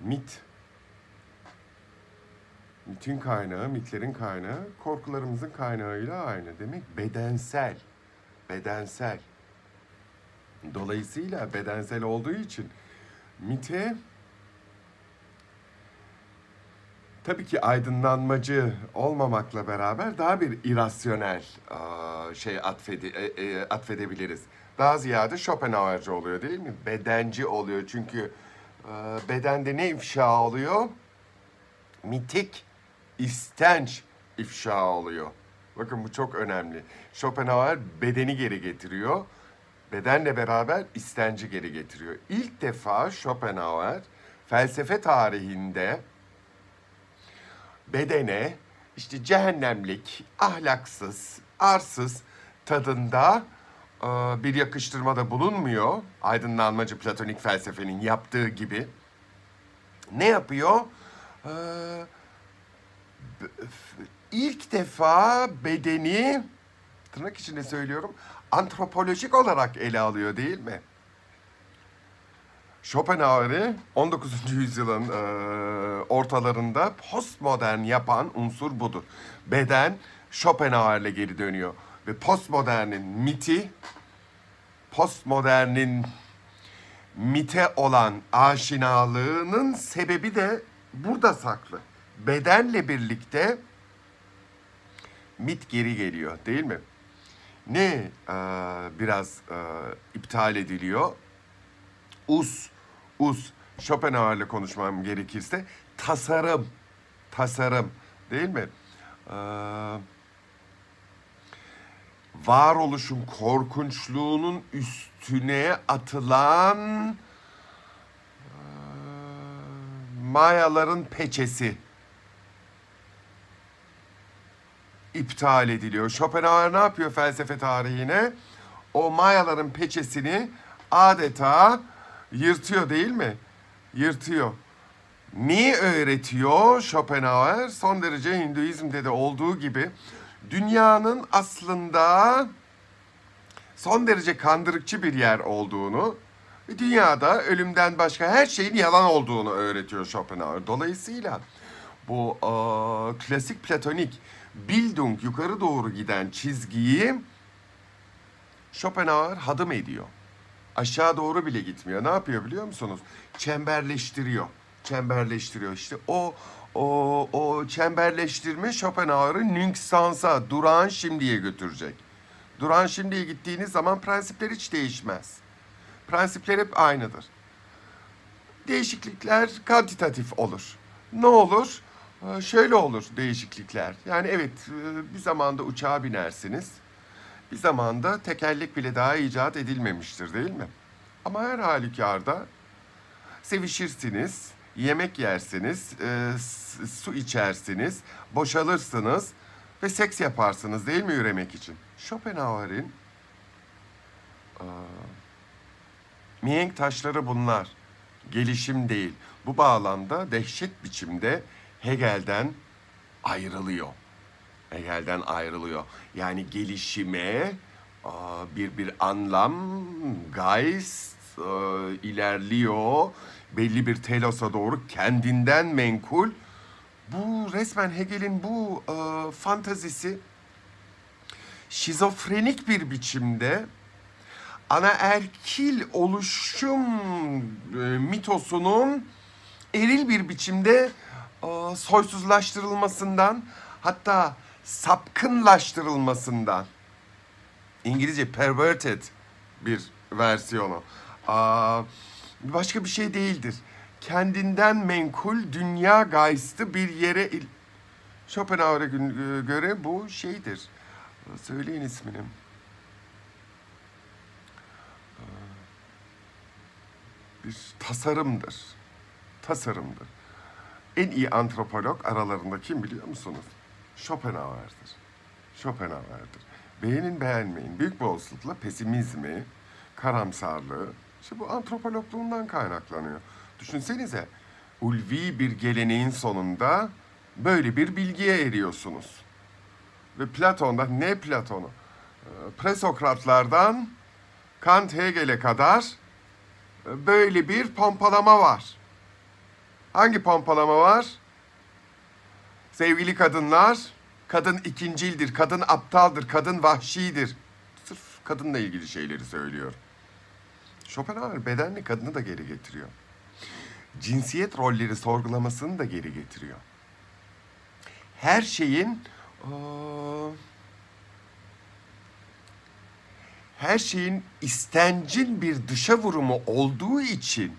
mit mitin kaynağı, mitlerin kaynağı korkularımızın kaynağıyla aynı. Demek bedensel. Bedensel. Dolayısıyla bedensel olduğu için mite tabii ki aydınlanmacı olmamakla beraber daha bir irasyonel şey atfede, e, e, atfedebiliriz. Daha ziyade Schopenhauer'cı oluyor değil mi? Bedenci oluyor çünkü e, bedende ne ifşa oluyor? Mitik istenç ifşa oluyor. Bakın bu çok önemli. Schopenhauer bedeni geri getiriyor. Bedenle beraber istenci geri getiriyor. İlk defa Schopenhauer felsefe tarihinde bedene işte cehennemlik, ahlaksız, arsız tadında bir yakıştırmada bulunmuyor. Aydınlanmacı Platonik felsefenin yaptığı gibi. Ne yapıyor? E, ilk defa bedeni tırnak içinde söylüyorum antropolojik olarak ele alıyor değil mi? Schopenhauer'i 19. yüzyılın e, ortalarında postmodern yapan unsur budur. Beden Schopenhauer'le geri dönüyor. Ve postmodernin miti, postmodernin mite olan aşinalığının sebebi de burada saklı. Bedenle birlikte mit geri geliyor değil mi? Ne e, biraz e, iptal ediliyor? Us, us. Schopenhauer'le konuşmam gerekirse tasarım, tasarım değil mi? Ee, varoluşun korkunçluğunun üstüne atılan Mayaların peçesi iptal ediliyor. Schopenhauer ne yapıyor felsefe tarihine? O Mayaların peçesini adeta yırtıyor değil mi? Yırtıyor. Neyi öğretiyor Schopenhauer? Son derece Hinduizm'de de olduğu gibi dünyanın aslında son derece kandırıkçı bir yer olduğunu ve dünyada ölümden başka her şeyin yalan olduğunu öğretiyor Schopenhauer. Dolayısıyla bu e, klasik platonik Bildung yukarı doğru giden çizgiyi Schopenhauer hadım ediyor. Aşağı doğru bile gitmiyor. Ne yapıyor biliyor musunuz? Çemberleştiriyor. Çemberleştiriyor. İşte o o o çemberleştirme Schopenhauer'ı nünksansa, durağan şimdiye götürecek. Durağan şimdiye gittiğiniz zaman prensipler hiç değişmez. Prensipler hep aynıdır. Değişiklikler kantitatif olur. Ne olur? Ee, Şöyle olur değişiklikler. Yani evet e, bir zamanda uçağa binersiniz. Bir zamanda tekerlek bile daha icat edilmemiştir değil mi? Ama her halükarda sevişirsiniz, yemek yersiniz, e, su içersiniz, boşalırsınız ve seks yaparsınız değil mi üremek için? Schopenhauer'in e, mihenk taşları bunlar. Gelişim değil. Bu bağlamda dehşet biçimde Hegel'den ayrılıyor. Hegel'den ayrılıyor. Yani gelişime bir bir anlam, geist ilerliyor. Belli bir telosa doğru kendinden menkul. Bu resmen Hegel'in bu e, fantazisi şizofrenik bir biçimde ana erkil oluşum e, mitosunun eril bir biçimde e, soysuzlaştırılmasından hatta sapkınlaştırılmasından İngilizce perverted bir versiyonu. Aa, başka bir şey değildir. Kendinden menkul dünya geistı bir yere il... Schopenhauer'a gö- göre bu şeydir. Söyleyin ismini. bir tasarımdır. Tasarımdır. En iyi antropolog aralarında kim biliyor musunuz? Schopenhauer'dır. Schopenhauer'dır. Beğenin beğenmeyin. Büyük bir olasılıkla pesimizmi, karamsarlığı, işte bu antropologluğundan kaynaklanıyor. Düşünsenize, ulvi bir geleneğin sonunda böyle bir bilgiye eriyorsunuz. Ve Platon'da ne Platon'u? Ee, Presokratlardan Kant Hegel'e kadar e, böyle bir pompalama var. Hangi pompalama var? Sevgili kadınlar, kadın ikincildir, kadın aptaldır, kadın vahşidir. Sırf kadınla ilgili şeyleri söylüyor. Schopenhauer bedenle kadını da geri getiriyor. Cinsiyet rolleri sorgulamasını da geri getiriyor. Her şeyin her şeyin istencil bir dışa vurumu olduğu için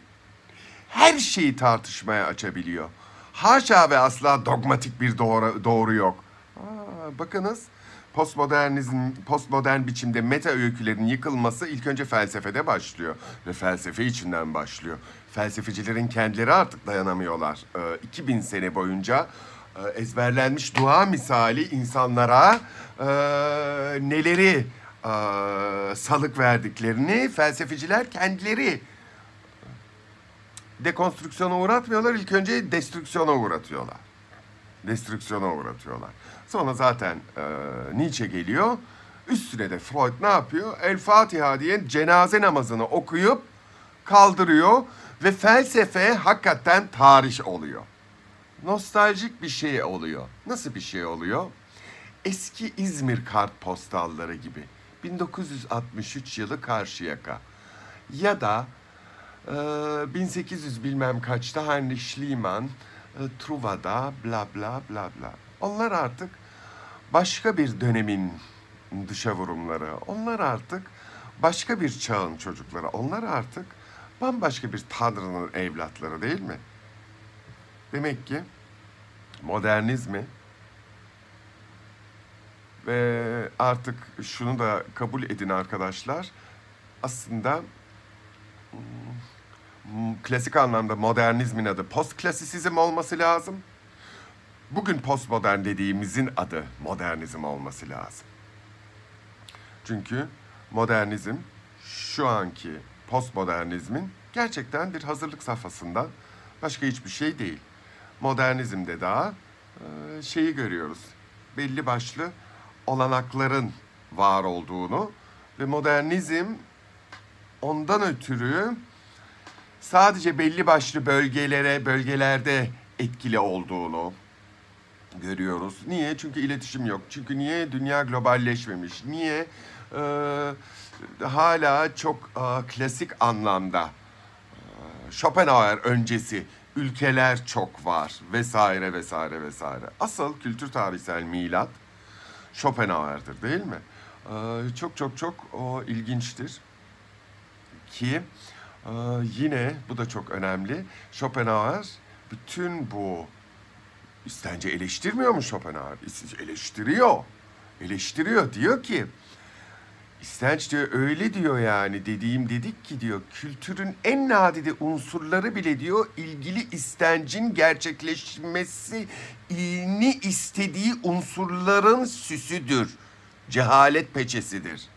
her şeyi tartışmaya açabiliyor. Haşa ve asla dogmatik bir doğru, doğru yok. Aa, bakınız postmodernizm, postmodern biçimde meta öykülerin yıkılması ilk önce felsefede başlıyor. Ve felsefe içinden başlıyor. Felsefecilerin kendileri artık dayanamıyorlar. Ee, 2000 sene boyunca e, ezberlenmiş dua misali insanlara e, neleri e, salık verdiklerini felsefeciler kendileri dekonstrüksiyona uğratmıyorlar. İlk önce destrüksiyona uğratıyorlar. Destrüksiyona uğratıyorlar. Sonra zaten e, Nietzsche geliyor. Üstüne de Freud ne yapıyor? El Fatiha diye cenaze namazını okuyup kaldırıyor ve felsefe hakikaten tarih oluyor. Nostaljik bir şey oluyor. Nasıl bir şey oluyor? Eski İzmir kartpostalları gibi. 1963 yılı Karşıyaka. Ya da e, 1800 bilmem kaçta Heinrich Schliemann e, Truva'da bla bla bla bla. Onlar artık başka bir dönemin dışa vurumları. Onlar artık başka bir çağın çocukları. Onlar artık bambaşka bir tanrının evlatları değil mi? Demek ki modernizmi ve artık şunu da kabul edin arkadaşlar. Aslında hmm, klasik anlamda modernizmin adı postklasisizm olması lazım. Bugün postmodern dediğimizin adı modernizm olması lazım. Çünkü modernizm şu anki postmodernizmin gerçekten bir hazırlık safhasından başka hiçbir şey değil. Modernizmde daha e, şeyi görüyoruz. Belli başlı olanakların var olduğunu ve modernizm ondan ötürü sadece belli başlı bölgelere, bölgelerde etkili olduğunu görüyoruz. Niye? Çünkü iletişim yok. Çünkü niye? Dünya globalleşmemiş. Niye? Ee, hala çok e, klasik anlamda e, Schopenhauer öncesi ülkeler çok var vesaire vesaire vesaire. Asıl kültür tarihsel milat Schopenhauer'dır değil mi? Ee, çok çok çok o, ilginçtir ki e, yine bu da çok önemli. Schopenhauer bütün bu istence eleştirmiyor mu Schopenhauer? Eleştiriyor. Eleştiriyor. Diyor ki İstenç diyor öyle diyor yani dediğim dedik ki diyor kültürün en nadide unsurları bile diyor ilgili istencin gerçekleşmesini istediği unsurların süsüdür. Cehalet peçesidir.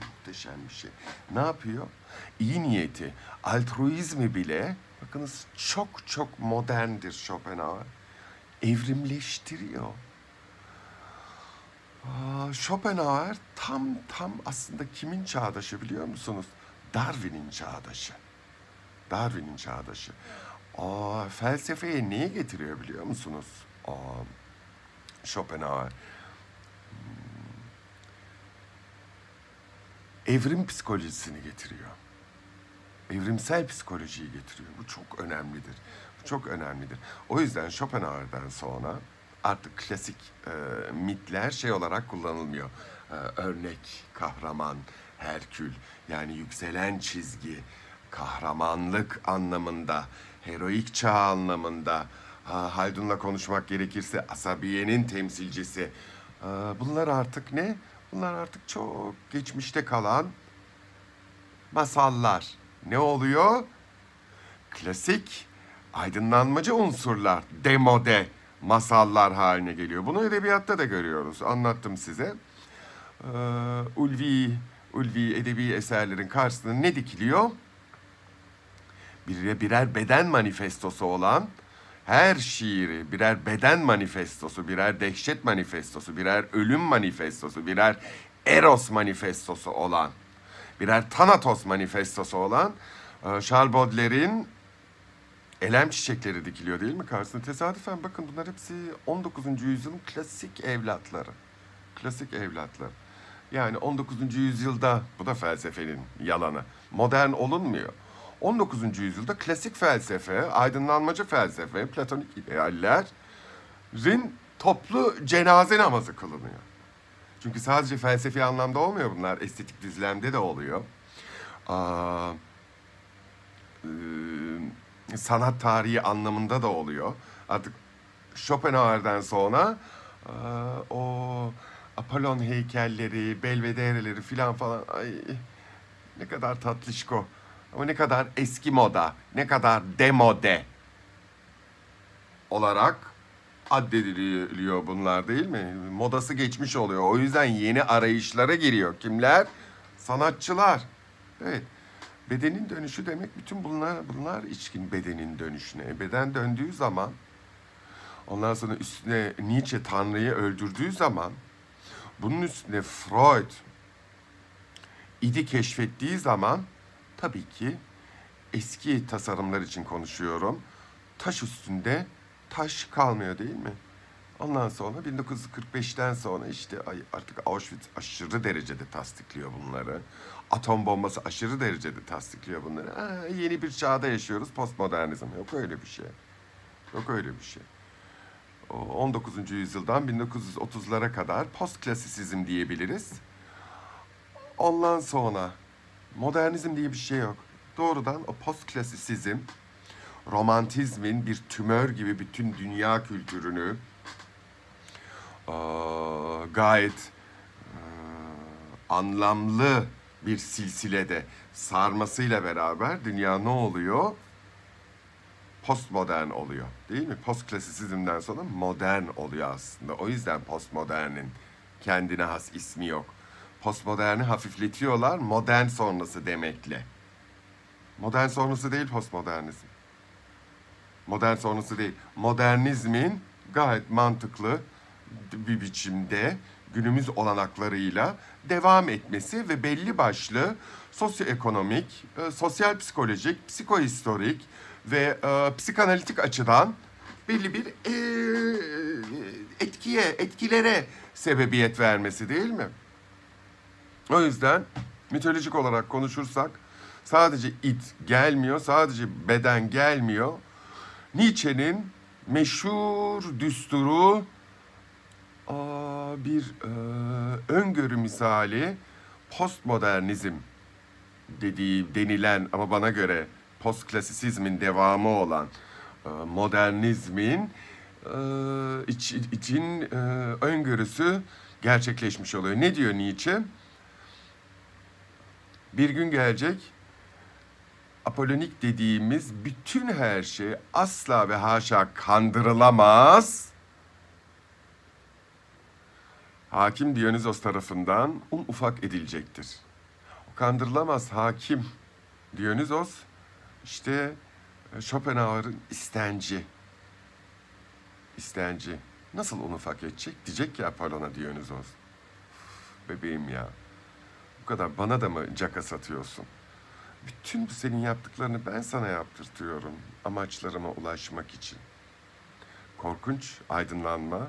Muhteşem bir şey. Ne yapıyor? İyi niyeti, altruizmi bile bakınız çok çok moderndir Schopenhauer. Evrimleştiriyor. Aa, Schopenhauer tam tam aslında kimin çağdaşı biliyor musunuz? Darwin'in çağdaşı. Darwin'in çağdaşı. Aa, felsefeye neyi getiriyor biliyor musunuz? Aa, Schopenhauer. Hmm. Evrim psikolojisini getiriyor. Evrimsel psikolojiyi getiriyor. Bu çok önemlidir. Bu çok önemlidir. O yüzden Schopenhauer'dan sonra artık klasik e, mitler şey olarak kullanılmıyor. E, örnek, kahraman, Herkül yani yükselen çizgi, kahramanlık anlamında, heroik çağ anlamında, ha, Haldun'la konuşmak gerekirse asabiyenin temsilcisi. E, bunlar artık ne? Bunlar artık çok geçmişte kalan masallar. Ne oluyor? Klasik aydınlanmacı unsurlar, demode masallar haline geliyor. Bunu edebiyatta da görüyoruz. Anlattım size. Ee, ulvi, ulvi edebi eserlerin karşısında ne dikiliyor? Bir, birer beden manifestosu olan her şiiri birer beden manifestosu, birer dehşet manifestosu, birer ölüm manifestosu, birer eros manifestosu olan birer Thanatos manifestosu olan e, Charles Baudelaire'in elem çiçekleri dikiliyor değil mi karşısına? Tesadüfen bakın bunlar hepsi 19. yüzyılın klasik evlatları. Klasik evlatları. Yani 19. yüzyılda bu da felsefenin yalanı. Modern olunmuyor. 19. yüzyılda klasik felsefe, aydınlanmacı felsefe, platonik ideallerin toplu cenaze namazı kılınıyor. Çünkü sadece felsefi anlamda olmuyor bunlar. Estetik düzlemde de oluyor. Aa, e, sanat tarihi anlamında da oluyor. Artık Schopenhauer'den sonra e, o Apollon heykelleri, belvedereleri filan falan ay ne kadar tatlışko. Ama ne kadar eski moda, ne kadar demode olarak addediliyor bunlar değil mi? Modası geçmiş oluyor. O yüzden yeni arayışlara giriyor. Kimler? Sanatçılar. Evet. Bedenin dönüşü demek bütün bunlar bunlar içkin bedenin dönüşüne. Beden döndüğü zaman ondan sonra üstüne Nietzsche Tanrı'yı öldürdüğü zaman bunun üstüne Freud idi keşfettiği zaman tabii ki eski tasarımlar için konuşuyorum. Taş üstünde taş kalmıyor değil mi? Ondan sonra 1945'ten sonra işte artık Auschwitz aşırı derecede tasdikliyor bunları. Atom bombası aşırı derecede tasdikliyor bunları. Aa, yeni bir çağda yaşıyoruz postmodernizm. Yok öyle bir şey. Yok öyle bir şey. O 19. yüzyıldan 1930'lara kadar postklasisizm diyebiliriz. Ondan sonra modernizm diye bir şey yok. Doğrudan o postklasisizm romantizmin bir tümör gibi bütün dünya kültürünü eee, gayet eee, anlamlı bir silsilede sarmasıyla beraber dünya ne oluyor? Postmodern oluyor. Değil mi? Postklasisizmden sonra modern oluyor aslında. O yüzden postmodernin kendine has ismi yok. Postmoderni hafifletiyorlar modern sonrası demekle. Modern sonrası değil postmodernizm. Modern sonrası değil. Modernizmin gayet mantıklı bir biçimde günümüz olanaklarıyla devam etmesi ve belli başlı sosyoekonomik, e, sosyal psikolojik, psikohistorik ve e, psikanalitik açıdan belli bir e, etkiye, etkilere sebebiyet vermesi değil mi? O yüzden mitolojik olarak konuşursak sadece it gelmiyor, sadece beden gelmiyor. Nietzsche'nin meşhur düsturu bir e, öngörü misali postmodernizm dediği denilen ama bana göre postklasisizmin devamı olan e, modernizmin e, iç- için öngörüsü gerçekleşmiş oluyor. Ne diyor Nietzsche? Bir gün gelecek Apolonik dediğimiz bütün her şey asla ve haşa kandırılamaz. Hakim Dionysos tarafından un ufak edilecektir. O kandırılamaz hakim Dionysos işte e, Schopenhauer'ın istenci. İstenci. Nasıl un ufak edecek? Diyecek ki Apollon'a Dionysos. Bebeğim ya. Bu kadar bana da mı caka satıyorsun? Bütün bu senin yaptıklarını ben sana yaptırtıyorum. Amaçlarıma ulaşmak için. Korkunç aydınlanma,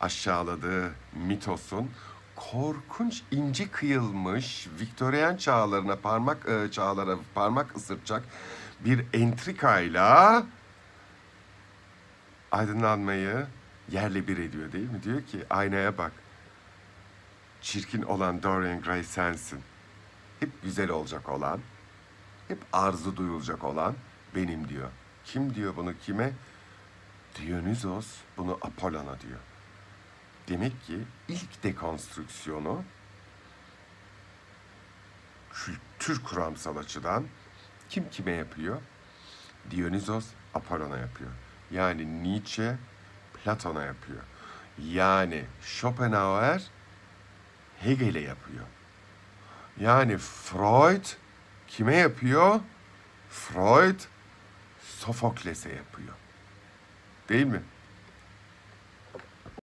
aşağıladığı mitosun korkunç ince kıyılmış Viktoryen çağlarına parmak e, çağlara parmak ısıracak bir entrikayla aydınlanmayı yerle bir ediyor değil mi? Diyor ki aynaya bak. Çirkin olan Dorian Gray sensin. Hep güzel olacak olan, hep arzu duyulacak olan benim diyor. Kim diyor bunu kime? Dionysos bunu Apollon'a diyor. Demek ki ilk dekonstrüksiyonu kültür kuramsal açıdan kim kime yapıyor? Dionysos Apollon'a yapıyor. Yani Nietzsche Platon'a yapıyor. Yani Schopenhauer Hegel'e yapıyor. Yani Freud kime yapıyor? Freud Sofokles'e yapıyor. Değil mi?